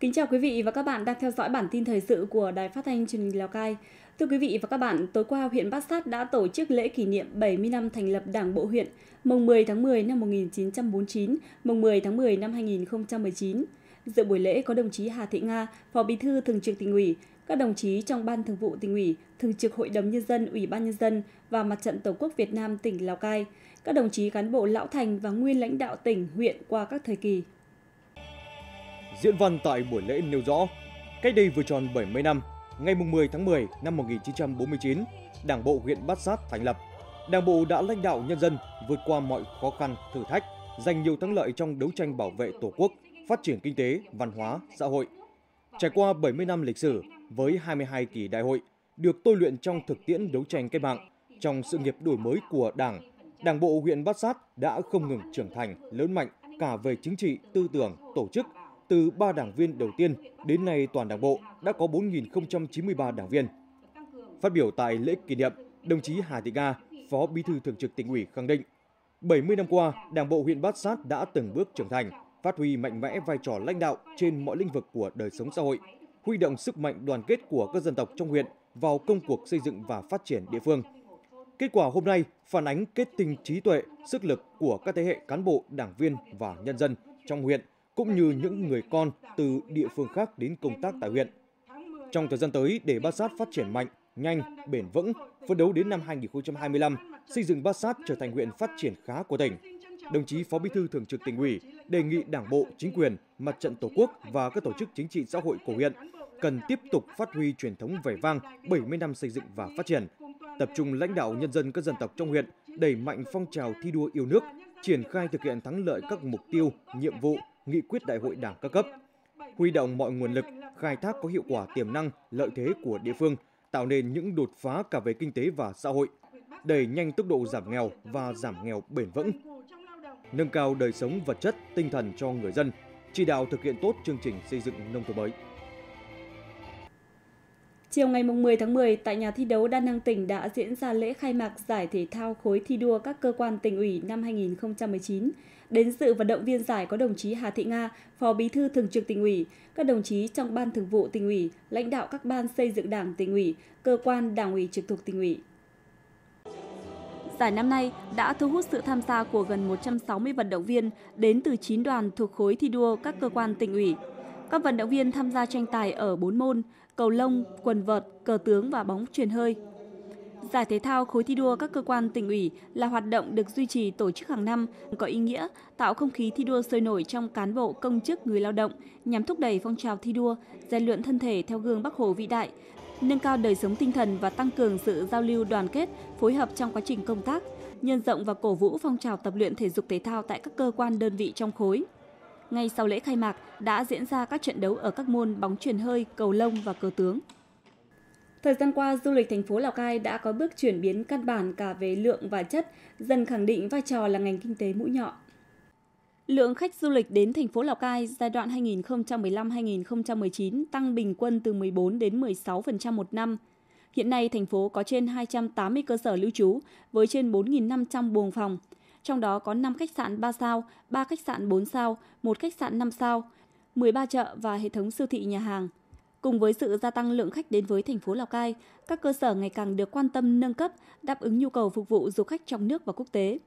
Kính chào quý vị và các bạn đang theo dõi bản tin thời sự của Đài Phát thanh Truyền hình Lào Cai. Thưa quý vị và các bạn, tối qua huyện Bát Sát đã tổ chức lễ kỷ niệm 70 năm thành lập Đảng bộ huyện, mùng 10 tháng 10 năm 1949, mùng 10 tháng 10 năm 2019. Dự buổi lễ có đồng chí Hà Thị Nga, Phó Bí thư Thường trực Tỉnh ủy, các đồng chí trong Ban Thường vụ Tỉnh ủy, Thường trực Hội đồng nhân dân, Ủy ban nhân dân và Mặt trận Tổ quốc Việt Nam tỉnh Lào Cai, các đồng chí cán bộ lão thành và nguyên lãnh đạo tỉnh, huyện qua các thời kỳ. Diễn văn tại buổi lễ nêu rõ, cách đây vừa tròn 70 năm, ngày 10 tháng 10 năm 1949, Đảng bộ huyện Bát Sát thành lập. Đảng bộ đã lãnh đạo nhân dân vượt qua mọi khó khăn, thử thách, giành nhiều thắng lợi trong đấu tranh bảo vệ Tổ quốc, phát triển kinh tế, văn hóa, xã hội. Trải qua 70 năm lịch sử với 22 kỳ đại hội, được tôi luyện trong thực tiễn đấu tranh cách mạng, trong sự nghiệp đổi mới của Đảng, Đảng bộ huyện Bát Sát đã không ngừng trưởng thành, lớn mạnh cả về chính trị, tư tưởng, tổ chức, từ 3 đảng viên đầu tiên đến nay toàn đảng bộ đã có 4.093 đảng viên. Phát biểu tại lễ kỷ niệm, đồng chí Hà Thị Nga, Phó Bí thư Thường trực tỉnh ủy khẳng định, 70 năm qua, Đảng bộ huyện Bát Sát đã từng bước trưởng thành, phát huy mạnh mẽ vai trò lãnh đạo trên mọi lĩnh vực của đời sống xã hội, huy động sức mạnh đoàn kết của các dân tộc trong huyện vào công cuộc xây dựng và phát triển địa phương. Kết quả hôm nay phản ánh kết tinh trí tuệ, sức lực của các thế hệ cán bộ, đảng viên và nhân dân trong huyện cũng như những người con từ địa phương khác đến công tác tại huyện. Trong thời gian tới, để Bát Sát phát triển mạnh, nhanh, bền vững, phấn đấu đến năm 2025, xây dựng Bát Sát trở thành huyện phát triển khá của tỉnh. Đồng chí Phó Bí thư Thường trực tỉnh ủy đề nghị Đảng bộ, chính quyền, Mặt trận Tổ quốc và các tổ chức chính trị xã hội của huyện cần tiếp tục phát huy truyền thống vẻ vang 70 năm xây dựng và phát triển, tập trung lãnh đạo nhân dân các dân tộc trong huyện, đẩy mạnh phong trào thi đua yêu nước, triển khai thực hiện thắng lợi các mục tiêu, nhiệm vụ, nghị quyết đại hội đảng các cấp, huy động mọi nguồn lực, khai thác có hiệu quả tiềm năng, lợi thế của địa phương, tạo nên những đột phá cả về kinh tế và xã hội, đẩy nhanh tốc độ giảm nghèo và giảm nghèo bền vững, nâng cao đời sống vật chất, tinh thần cho người dân, chỉ đạo thực hiện tốt chương trình xây dựng nông thôn mới. Chiều ngày 10 tháng 10, tại nhà thi đấu Đa Năng tỉnh đã diễn ra lễ khai mạc giải thể thao khối thi đua các cơ quan tỉnh ủy năm 2019. Đến dự và động viên giải có đồng chí Hà Thị Nga, Phó Bí thư Thường trực tỉnh ủy, các đồng chí trong Ban Thường vụ tỉnh ủy, lãnh đạo các ban xây dựng Đảng tỉnh ủy, cơ quan Đảng ủy trực thuộc tỉnh ủy. Giải năm nay đã thu hút sự tham gia của gần 160 vận động viên đến từ 9 đoàn thuộc khối thi đua các cơ quan tỉnh ủy. Các vận động viên tham gia tranh tài ở 4 môn: cầu lông, quần vợt, cờ tướng và bóng truyền hơi. Giải thể thao khối thi đua các cơ quan tỉnh ủy là hoạt động được duy trì tổ chức hàng năm, có ý nghĩa tạo không khí thi đua sôi nổi trong cán bộ, công chức, người lao động nhằm thúc đẩy phong trào thi đua, rèn luyện thân thể theo gương Bắc Hồ vĩ đại, nâng cao đời sống tinh thần và tăng cường sự giao lưu đoàn kết, phối hợp trong quá trình công tác, nhân rộng và cổ vũ phong trào tập luyện thể dục thể thao tại các cơ quan đơn vị trong khối. Ngay sau lễ khai mạc đã diễn ra các trận đấu ở các môn bóng truyền hơi, cầu lông và cờ tướng. Thời gian qua, du lịch thành phố Lào Cai đã có bước chuyển biến căn bản cả về lượng và chất, dần khẳng định vai trò là ngành kinh tế mũi nhọn. Lượng khách du lịch đến thành phố Lào Cai giai đoạn 2015-2019 tăng bình quân từ 14 đến 16% một năm. Hiện nay, thành phố có trên 280 cơ sở lưu trú với trên 4.500 buồng phòng. Trong đó có 5 khách sạn 3 sao, 3 khách sạn 4 sao, 1 khách sạn 5 sao, 13 chợ và hệ thống siêu thị nhà hàng. Cùng với sự gia tăng lượng khách đến với thành phố Lào Cai, các cơ sở ngày càng được quan tâm nâng cấp, đáp ứng nhu cầu phục vụ du khách trong nước và quốc tế.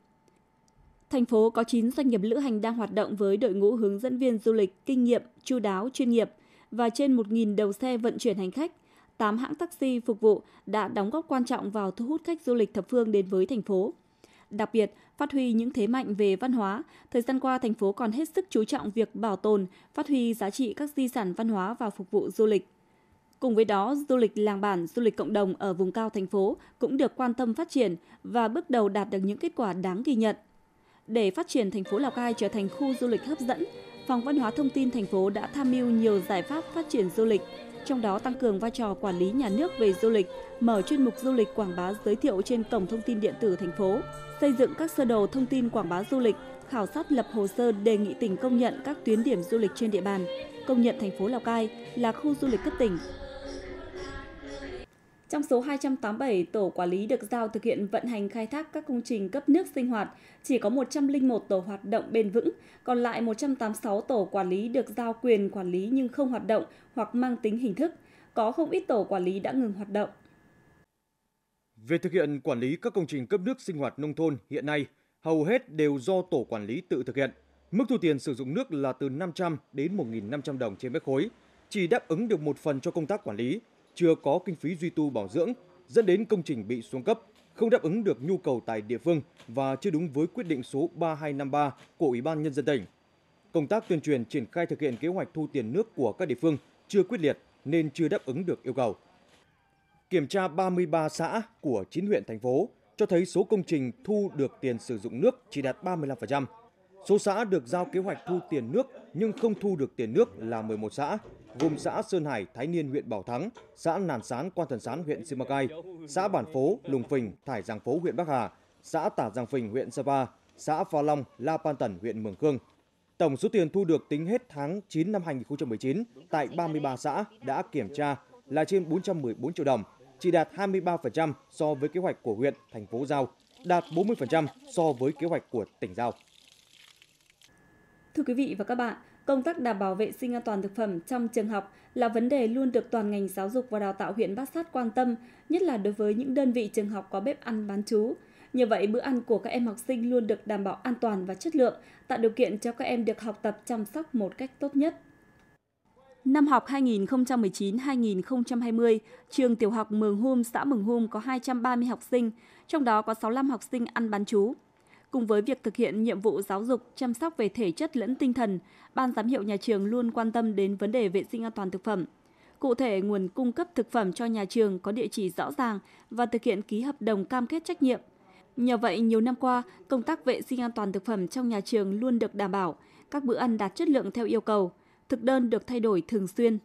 Thành phố có 9 doanh nghiệp lữ hành đang hoạt động với đội ngũ hướng dẫn viên du lịch kinh nghiệm, chu đáo, chuyên nghiệp và trên 1.000 đầu xe vận chuyển hành khách. 8 hãng taxi phục vụ đã đóng góp quan trọng vào thu hút khách du lịch thập phương đến với thành phố. Đặc biệt, phát huy những thế mạnh về văn hóa, thời gian qua thành phố còn hết sức chú trọng việc bảo tồn, phát huy giá trị các di sản văn hóa và phục vụ du lịch. Cùng với đó, du lịch làng bản, du lịch cộng đồng ở vùng cao thành phố cũng được quan tâm phát triển và bước đầu đạt được những kết quả đáng ghi nhận. Để phát triển thành phố Lào Cai trở thành khu du lịch hấp dẫn, Phòng Văn hóa Thông tin thành phố đã tham mưu nhiều giải pháp phát triển du lịch, trong đó tăng cường vai trò quản lý nhà nước về du lịch, mở chuyên mục du lịch quảng bá giới thiệu trên cổng thông tin điện tử thành phố, xây dựng các sơ đồ thông tin quảng bá du lịch, khảo sát lập hồ sơ đề nghị tỉnh công nhận các tuyến điểm du lịch trên địa bàn, công nhận thành phố Lào Cai là khu du lịch cấp tỉnh. Trong số 287 tổ quản lý được giao thực hiện vận hành khai thác các công trình cấp nước sinh hoạt, chỉ có 101 tổ hoạt động bền vững, còn lại 186 tổ quản lý được giao quyền quản lý nhưng không hoạt động hoặc mang tính hình thức. Có không ít tổ quản lý đã ngừng hoạt động. Về thực hiện quản lý các công trình cấp nước sinh hoạt nông thôn hiện nay, hầu hết đều do tổ quản lý tự thực hiện. Mức thu tiền sử dụng nước là từ 500 đến 1.500 đồng trên mét khối, chỉ đáp ứng được một phần cho công tác quản lý, chưa có kinh phí duy tu bảo dưỡng, dẫn đến công trình bị xuống cấp, không đáp ứng được nhu cầu tại địa phương và chưa đúng với quyết định số 3253 của Ủy ban Nhân dân tỉnh. Công tác tuyên truyền triển khai thực hiện kế hoạch thu tiền nước của các địa phương chưa quyết liệt nên chưa đáp ứng được yêu cầu. Kiểm tra 33 xã của 9 huyện thành phố cho thấy số công trình thu được tiền sử dụng nước chỉ đạt 35%. Số xã được giao kế hoạch thu tiền nước nhưng không thu được tiền nước là 11 xã, gồm xã Sơn Hải, Thái Niên huyện Bảo Thắng, xã Nàn Sán, Quan Thần Sán huyện Simacai, xã Bản Phố, Lùng Phình, Thải Giang Phố huyện Bắc Hà, xã Tả Giang Phình huyện Sapa, xã Phà Long, La Pan Tần huyện Mường Khương. Tổng số tiền thu được tính hết tháng 9 năm 2019 tại 33 xã đã kiểm tra là trên 414 triệu đồng, chỉ đạt 23% so với kế hoạch của huyện, thành phố giao, đạt 40% so với kế hoạch của tỉnh giao. Thưa quý vị và các bạn, công tác đảm bảo vệ sinh an toàn thực phẩm trong trường học là vấn đề luôn được toàn ngành giáo dục và đào tạo huyện Bát Sát quan tâm, nhất là đối với những đơn vị trường học có bếp ăn bán chú. Nhờ vậy, bữa ăn của các em học sinh luôn được đảm bảo an toàn và chất lượng, tạo điều kiện cho các em được học tập chăm sóc một cách tốt nhất. Năm học 2019-2020, trường tiểu học Mường Hum, xã Mường Hum có 230 học sinh, trong đó có 65 học sinh ăn bán chú. Cùng với việc thực hiện nhiệm vụ giáo dục, chăm sóc về thể chất lẫn tinh thần, Ban giám hiệu nhà trường luôn quan tâm đến vấn đề vệ sinh an toàn thực phẩm. Cụ thể, nguồn cung cấp thực phẩm cho nhà trường có địa chỉ rõ ràng và thực hiện ký hợp đồng cam kết trách nhiệm. Nhờ vậy, nhiều năm qua, công tác vệ sinh an toàn thực phẩm trong nhà trường luôn được đảm bảo, các bữa ăn đạt chất lượng theo yêu cầu, thực đơn được thay đổi thường xuyên.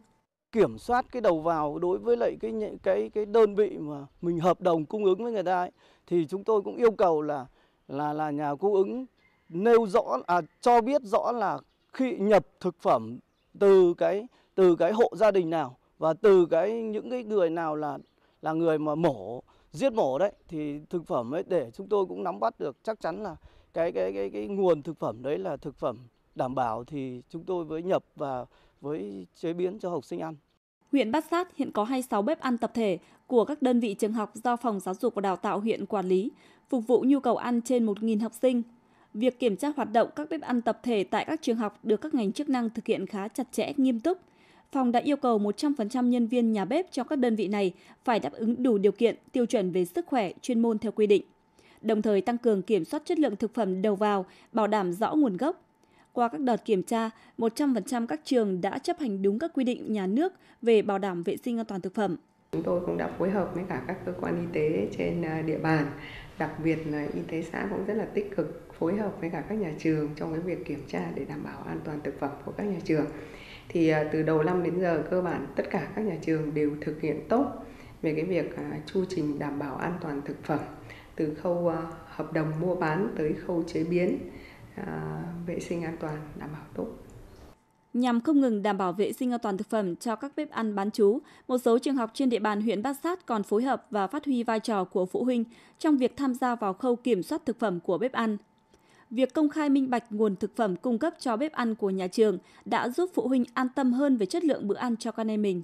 Kiểm soát cái đầu vào đối với lại cái cái cái đơn vị mà mình hợp đồng cung ứng với người ta ấy, thì chúng tôi cũng yêu cầu là là là nhà cung ứng nêu rõ à cho biết rõ là khi nhập thực phẩm từ cái từ cái hộ gia đình nào và từ cái, những cái người nào là là người mà mổ, giết mổ đấy, thì thực phẩm ấy để chúng tôi cũng nắm bắt được, chắc chắn là cái cái cái cái nguồn thực phẩm đấy là thực phẩm đảm bảo thì chúng tôi với nhập và với chế biến cho học sinh ăn. Huyện Bát Sát hiện có 26 bếp ăn tập thể của các đơn vị trường học do Phòng Giáo dục và Đào tạo huyện quản lý, phục vụ nhu cầu ăn trên 1.000 học sinh. Việc kiểm tra hoạt động các bếp ăn tập thể tại các trường học được các ngành chức năng thực hiện khá chặt chẽ, nghiêm túc. Phòng đã yêu cầu 100% nhân viên nhà bếp cho các đơn vị này phải đáp ứng đủ điều kiện, tiêu chuẩn về sức khỏe, chuyên môn theo quy định. Đồng thời tăng cường kiểm soát chất lượng thực phẩm đầu vào, bảo đảm rõ nguồn gốc. Qua các đợt kiểm tra, 100% các trường đã chấp hành đúng các quy định nhà nước về bảo đảm vệ sinh an toàn thực phẩm. Chúng tôi cũng đã phối hợp với cả các cơ quan y tế trên à, địa bàn, đặc biệt là y tế xã cũng rất là tích cực phối hợp với cả các nhà trường trong cái việc kiểm tra để đảm bảo an toàn thực phẩm của các nhà trường. Thì à, từ đầu năm đến giờ cơ bản tất cả các nhà trường đều thực hiện tốt về cái việc à, chu trình đảm bảo an toàn thực phẩm từ khâu hợp đồng mua bán tới khâu chế biến vệ sinh an toàn đảm bảo tốt. Nhằm không ngừng đảm bảo vệ sinh an toàn thực phẩm cho các bếp ăn bán chú, một số trường học trên địa bàn huyện Bát Sát còn phối hợp và phát huy vai trò của phụ huynh trong việc tham gia vào khâu kiểm soát thực phẩm của bếp ăn. Việc công khai minh bạch nguồn thực phẩm cung cấp cho bếp ăn của nhà trường đã giúp phụ huynh an tâm hơn về chất lượng bữa ăn cho con em mình.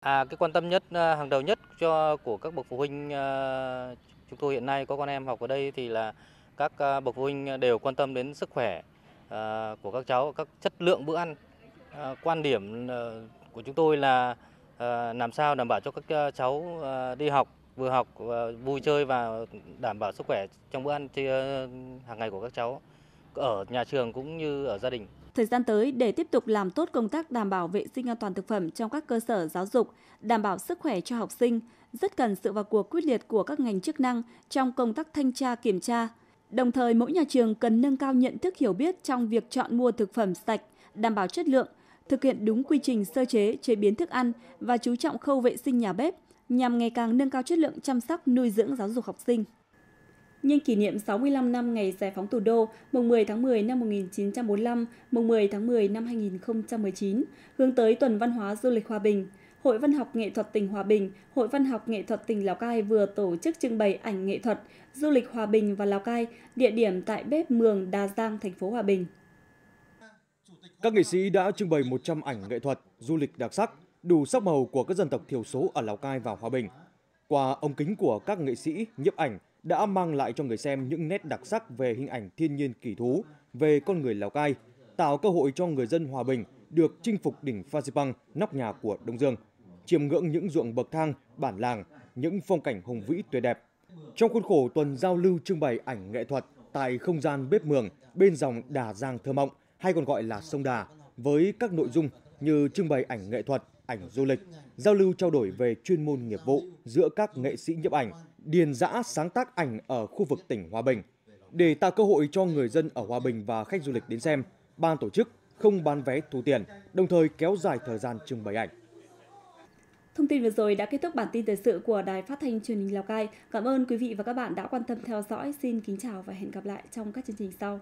À, cái quan tâm nhất à, hàng đầu nhất cho của các bậc phụ huynh à, chúng tôi hiện nay có con em học ở đây thì là các à, bậc phụ huynh đều quan tâm đến sức khỏe à, của các cháu, các chất lượng bữa ăn à, quan điểm của chúng tôi là làm sao đảm bảo cho các cháu đi học vừa học vui chơi và đảm bảo sức khỏe trong bữa ăn hàng ngày của các cháu ở nhà trường cũng như ở gia đình. Thời gian tới để tiếp tục làm tốt công tác đảm bảo vệ sinh an toàn thực phẩm trong các cơ sở giáo dục, đảm bảo sức khỏe cho học sinh, rất cần sự vào cuộc quyết liệt của các ngành chức năng trong công tác thanh tra kiểm tra. Đồng thời mỗi nhà trường cần nâng cao nhận thức hiểu biết trong việc chọn mua thực phẩm sạch, đảm bảo chất lượng, thực hiện đúng quy trình sơ chế, chế biến thức ăn và chú trọng khâu vệ sinh nhà bếp nhằm ngày càng nâng cao chất lượng chăm sóc nuôi dưỡng giáo dục học sinh. Nhân kỷ niệm 65 năm ngày giải phóng thủ đô, mùng 10 tháng 10 năm 1945, mùng 10 tháng 10 năm 2019, hướng tới tuần văn hóa du lịch hòa bình, Hội Văn học Nghệ thuật tỉnh Hòa Bình, Hội Văn học Nghệ thuật tỉnh Lào Cai vừa tổ chức trưng bày ảnh nghệ thuật du lịch Hòa Bình và Lào Cai, địa điểm tại bếp Mường Đà Giang, thành phố Hòa Bình. Các nghệ sĩ đã trưng bày 100 ảnh nghệ thuật, du lịch đặc sắc, đủ sắc màu của các dân tộc thiểu số ở Lào Cai và Hòa Bình. Qua ống kính của các nghệ sĩ nhiếp ảnh đã mang lại cho người xem những nét đặc sắc về hình ảnh thiên nhiên kỳ thú, về con người Lào Cai, tạo cơ hội cho người dân Hòa Bình được chinh phục đỉnh Pha Xipang, nóc nhà của Đông Dương, chiêm ngưỡng những ruộng bậc thang, bản làng, những phong cảnh hùng vĩ tuyệt đẹp. Trong khuôn khổ tuần giao lưu trưng bày ảnh nghệ thuật tại không gian bếp mường bên dòng Đà Giang thơ mộng hay còn gọi là sông Đà với các nội dung như trưng bày ảnh nghệ thuật, ảnh du lịch, giao lưu trao đổi về chuyên môn nghiệp vụ giữa các nghệ sĩ nhiếp ảnh, điền dã sáng tác ảnh ở khu vực tỉnh Hòa Bình. Để tạo cơ hội cho người dân ở Hòa Bình và khách du lịch đến xem, ban tổ chức không bán vé thu tiền, đồng thời kéo dài thời gian trưng bày ảnh. Thông tin vừa rồi đã kết thúc bản tin thời sự của Đài Phát thanh Truyền hình Lào Cai. Cảm ơn quý vị và các bạn đã quan tâm theo dõi. Xin kính chào và hẹn gặp lại trong các chương trình sau.